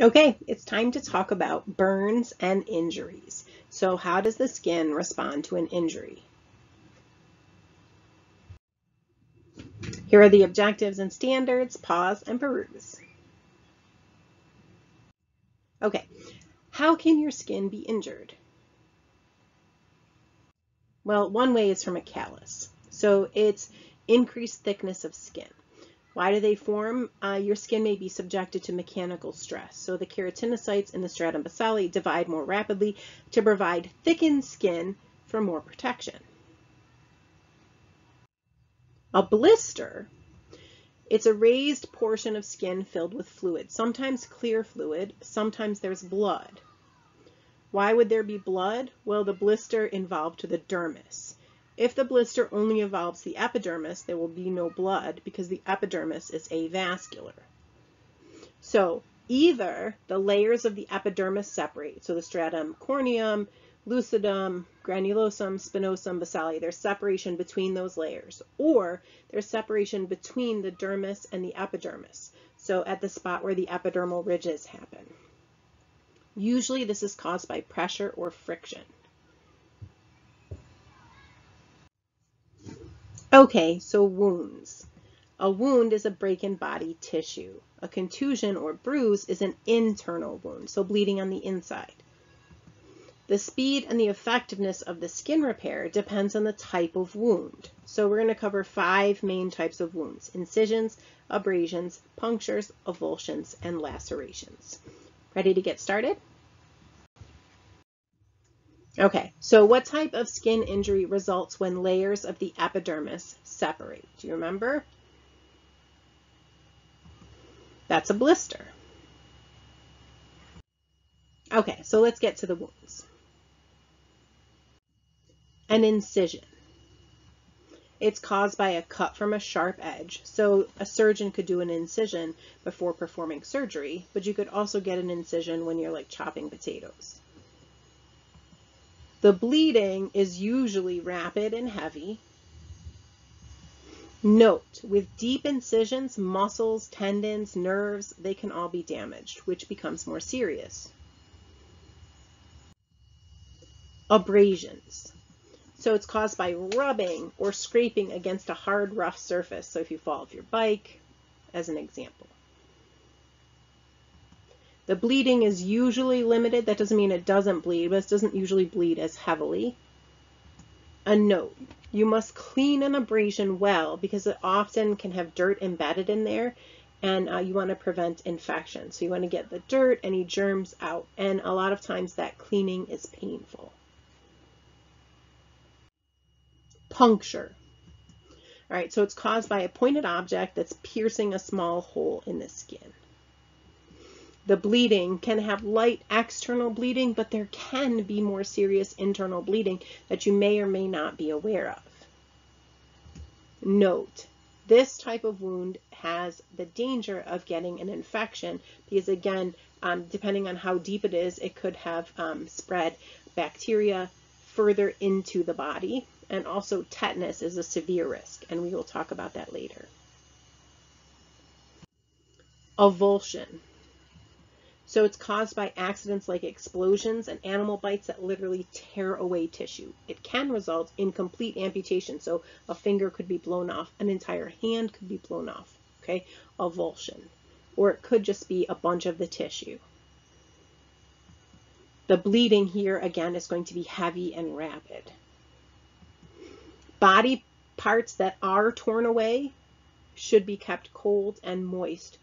Okay, it's time to talk about burns and injuries. So how does the skin respond to an injury? Here are the objectives and standards. Pause and peruse. Okay, how can your skin be injured? Well, one way is from a callus. So it's increased thickness of skin. Why do they form? Uh, your skin may be subjected to mechanical stress. So the keratinocytes in the stratum basale divide more rapidly to provide thickened skin for more protection. A blister, it's a raised portion of skin filled with fluid, sometimes clear fluid, sometimes there's blood. Why would there be blood? Well, the blister involved the dermis. If the blister only involves the epidermis, there will be no blood because the epidermis is avascular. So either the layers of the epidermis separate, so the stratum corneum, lucidum, granulosum, spinosum, basale, there's separation between those layers, or there's separation between the dermis and the epidermis, so at the spot where the epidermal ridges happen. Usually this is caused by pressure or friction. Okay, so wounds. A wound is a break in body tissue. A contusion or bruise is an internal wound, so bleeding on the inside. The speed and the effectiveness of the skin repair depends on the type of wound. So we're going to cover five main types of wounds, incisions, abrasions, punctures, avulsions, and lacerations. Ready to get started? Okay, so what type of skin injury results when layers of the epidermis separate? Do you remember? That's a blister. Okay, so let's get to the wounds. An incision. It's caused by a cut from a sharp edge. So a surgeon could do an incision before performing surgery, but you could also get an incision when you're like chopping potatoes. The bleeding is usually rapid and heavy. Note, with deep incisions, muscles, tendons, nerves, they can all be damaged, which becomes more serious. Abrasions. So it's caused by rubbing or scraping against a hard, rough surface. So if you fall off your bike, as an example. The bleeding is usually limited. That doesn't mean it doesn't bleed, but it doesn't usually bleed as heavily. A note, you must clean an abrasion well because it often can have dirt embedded in there and uh, you want to prevent infection. So you want to get the dirt, any germs out, and a lot of times that cleaning is painful. Puncture. All right, so it's caused by a pointed object that's piercing a small hole in the skin the bleeding can have light external bleeding, but there can be more serious internal bleeding that you may or may not be aware of. Note, this type of wound has the danger of getting an infection because again, um, depending on how deep it is, it could have um, spread bacteria further into the body. And also tetanus is a severe risk, and we will talk about that later. Avulsion. So it's caused by accidents like explosions and animal bites that literally tear away tissue. It can result in complete amputation. So a finger could be blown off, an entire hand could be blown off, okay? Avulsion. Or it could just be a bunch of the tissue. The bleeding here, again, is going to be heavy and rapid. Body parts that are torn away should be kept cold and moist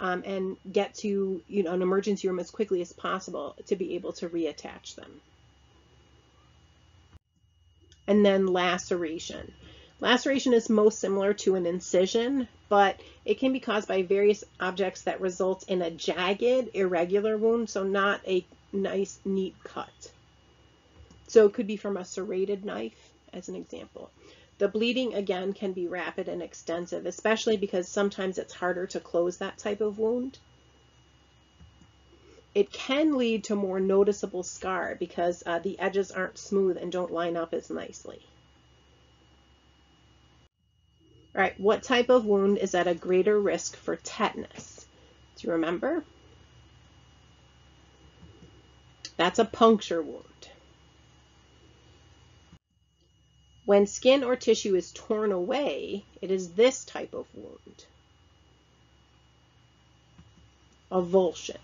um, and get to you know an emergency room as quickly as possible to be able to reattach them. And then laceration. Laceration is most similar to an incision, but it can be caused by various objects that result in a jagged, irregular wound, so not a nice, neat cut. So it could be from a serrated knife, as an example. The bleeding, again, can be rapid and extensive, especially because sometimes it's harder to close that type of wound. It can lead to more noticeable scar because uh, the edges aren't smooth and don't line up as nicely. All right, what type of wound is at a greater risk for tetanus? Do you remember? That's a puncture wound. When skin or tissue is torn away, it is this type of wound. Avulsion.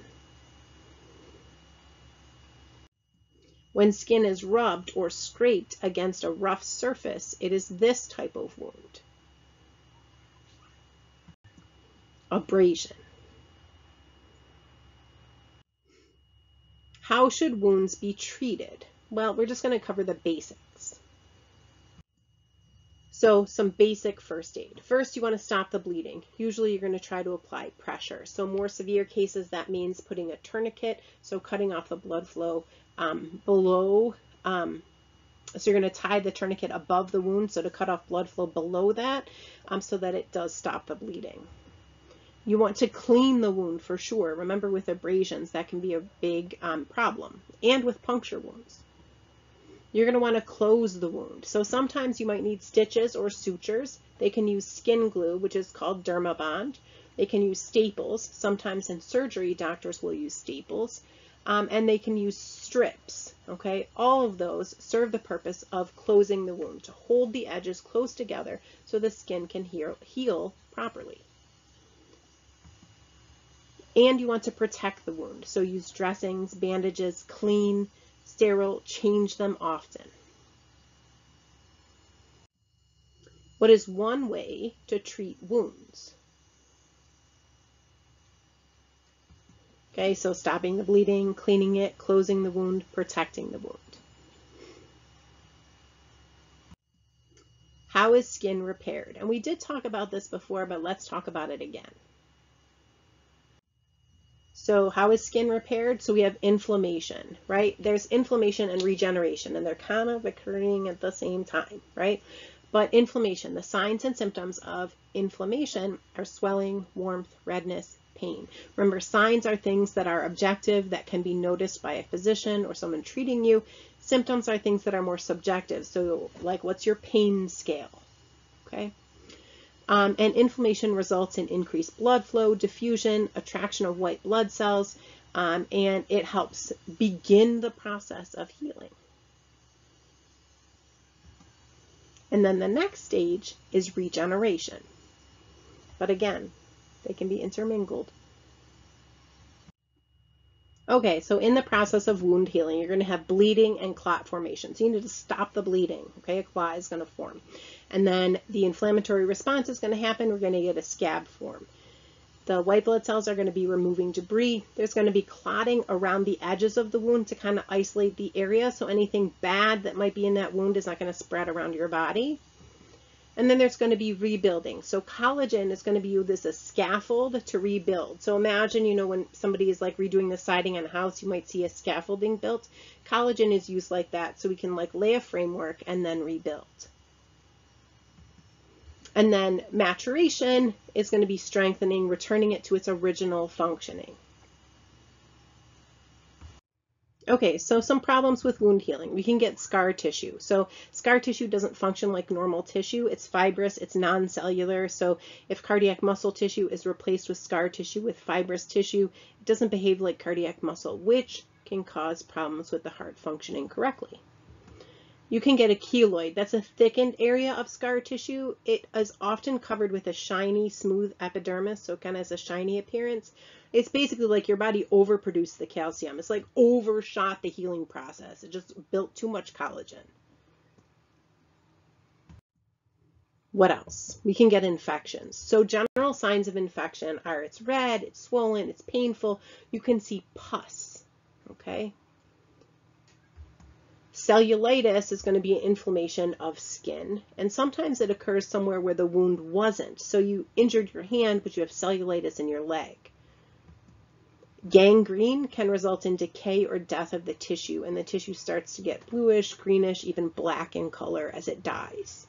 When skin is rubbed or scraped against a rough surface, it is this type of wound. Abrasion. How should wounds be treated? Well, we're just going to cover the basics. So some basic first aid. First, you want to stop the bleeding. Usually you're going to try to apply pressure. So more severe cases, that means putting a tourniquet, so cutting off the blood flow um, below. Um, so you're going to tie the tourniquet above the wound, so to cut off blood flow below that, um, so that it does stop the bleeding. You want to clean the wound for sure. Remember with abrasions, that can be a big um, problem, and with puncture wounds. You're going to want to close the wound. So sometimes you might need stitches or sutures. They can use skin glue, which is called Dermabond. They can use staples. Sometimes in surgery, doctors will use staples. Um, and they can use strips, okay? All of those serve the purpose of closing the wound, to hold the edges close together so the skin can heal, heal properly. And you want to protect the wound. So use dressings, bandages, clean, sterile, change them often. What is one way to treat wounds? Okay, so stopping the bleeding, cleaning it, closing the wound, protecting the wound. How is skin repaired? And we did talk about this before, but let's talk about it again. So how is skin repaired? So we have inflammation, right? There's inflammation and regeneration, and they're kind of occurring at the same time, right? But inflammation, the signs and symptoms of inflammation are swelling, warmth, redness, pain. Remember, signs are things that are objective, that can be noticed by a physician or someone treating you. Symptoms are things that are more subjective. So like, what's your pain scale? Okay. Um, and inflammation results in increased blood flow, diffusion, attraction of white blood cells, um, and it helps begin the process of healing. And then the next stage is regeneration. But again, they can be intermingled. Okay, so in the process of wound healing, you're going to have bleeding and clot formation. So you need to stop the bleeding. Okay, a clot is going to form. And then the inflammatory response is going to happen. We're going to get a scab form. The white blood cells are going to be removing debris. There's going to be clotting around the edges of the wound to kind of isolate the area. So anything bad that might be in that wound is not going to spread around your body. And then there's going to be rebuilding. So collagen is going to be used as a scaffold to rebuild. So imagine, you know, when somebody is like redoing the siding on a house, you might see a scaffolding built. Collagen is used like that. So we can like lay a framework and then rebuild. And then maturation is going to be strengthening, returning it to its original functioning. Okay, so some problems with wound healing. We can get scar tissue. So scar tissue doesn't function like normal tissue. It's fibrous, it's non-cellular. So if cardiac muscle tissue is replaced with scar tissue with fibrous tissue, it doesn't behave like cardiac muscle, which can cause problems with the heart functioning correctly. You can get a keloid. That's a thickened area of scar tissue. It is often covered with a shiny, smooth epidermis, so it kind of has a shiny appearance. It's basically like your body overproduced the calcium. It's like overshot the healing process. It just built too much collagen. What else? We can get infections. So general signs of infection are it's red, it's swollen, it's painful. You can see pus, okay? Cellulitis is going to be an inflammation of skin, and sometimes it occurs somewhere where the wound wasn't. So you injured your hand, but you have cellulitis in your leg. Gangrene can result in decay or death of the tissue, and the tissue starts to get bluish, greenish, even black in color as it dies.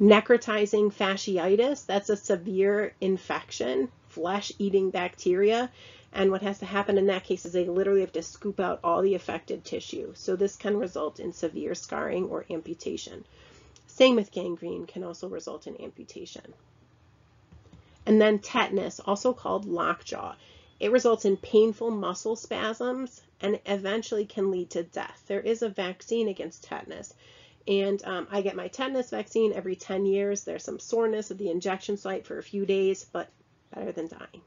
Necrotizing fasciitis, that's a severe infection, flesh-eating bacteria, and what has to happen in that case is they literally have to scoop out all the affected tissue. So this can result in severe scarring or amputation. Same with gangrene can also result in amputation. And then tetanus, also called lockjaw. It results in painful muscle spasms and eventually can lead to death. There is a vaccine against tetanus. And um, I get my tetanus vaccine every 10 years. There's some soreness at the injection site for a few days, but better than dying.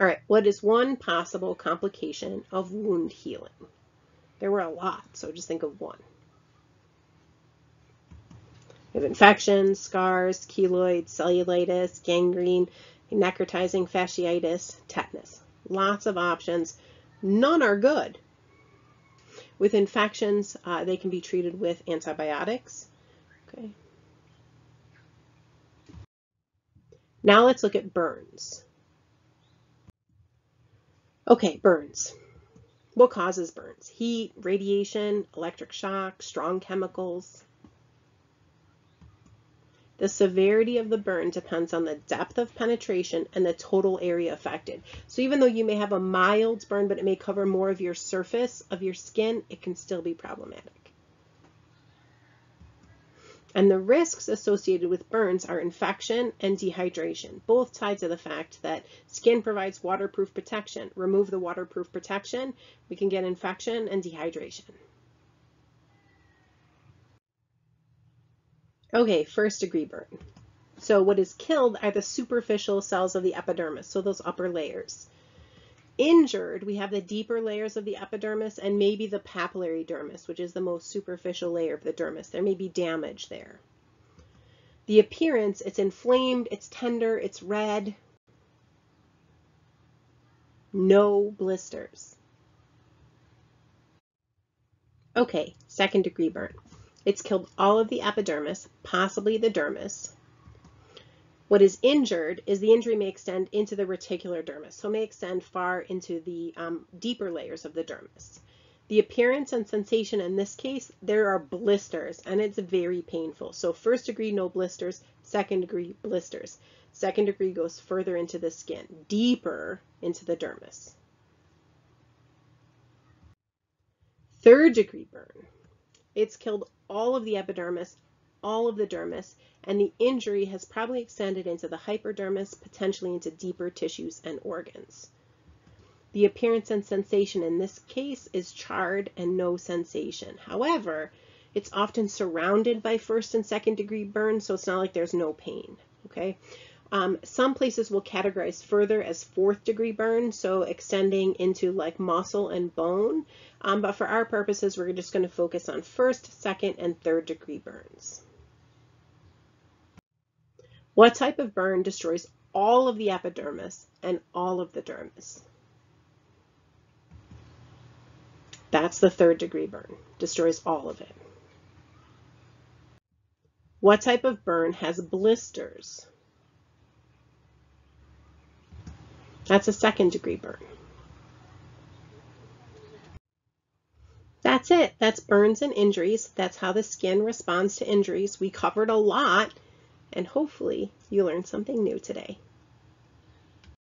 All right, what is one possible complication of wound healing? There were a lot, so just think of one. We have infections, scars, keloids, cellulitis, gangrene, necrotizing fasciitis, tetanus. Lots of options. None are good. With infections, uh, they can be treated with antibiotics. Okay. Now let's look at burns. Okay, burns. What causes burns? Heat, radiation, electric shock, strong chemicals. The severity of the burn depends on the depth of penetration and the total area affected. So even though you may have a mild burn, but it may cover more of your surface of your skin, it can still be problematic. And the risks associated with burns are infection and dehydration, both tied to the fact that skin provides waterproof protection. Remove the waterproof protection, we can get infection and dehydration. Okay, first degree burn. So what is killed are the superficial cells of the epidermis, so those upper layers. Injured, we have the deeper layers of the epidermis and maybe the papillary dermis, which is the most superficial layer of the dermis. There may be damage there. The appearance, it's inflamed, it's tender, it's red. No blisters. Okay, second degree burn. It's killed all of the epidermis, possibly the dermis, what is injured is the injury may extend into the reticular dermis, so it may extend far into the um, deeper layers of the dermis. The appearance and sensation in this case, there are blisters and it's very painful. So first degree, no blisters, second degree, blisters. Second degree goes further into the skin, deeper into the dermis. Third degree burn. It's killed all of the epidermis, all of the dermis, and the injury has probably extended into the hypodermis, potentially into deeper tissues and organs. The appearance and sensation in this case is charred and no sensation. However, it's often surrounded by first and second degree burns, so it's not like there's no pain, okay? Um, some places will categorize further as fourth degree burn, so extending into like muscle and bone. Um, but for our purposes, we're just going to focus on first, second, and third degree burns. What type of burn destroys all of the epidermis and all of the dermis? That's the third degree burn, destroys all of it. What type of burn has blisters? That's a second degree burn. That's it. That's burns and injuries. That's how the skin responds to injuries. We covered a lot and hopefully you learned something new today.